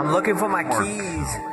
I'm looking for my keys.